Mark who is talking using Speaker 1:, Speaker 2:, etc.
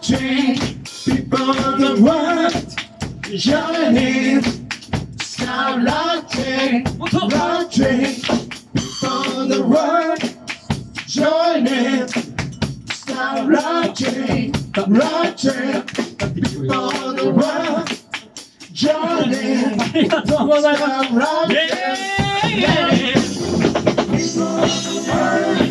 Speaker 1: watching people on the world yelling Stop watching, watching people the world joining Stop watching, watching people the world joining Stop watching, yeah. yeah. people in the world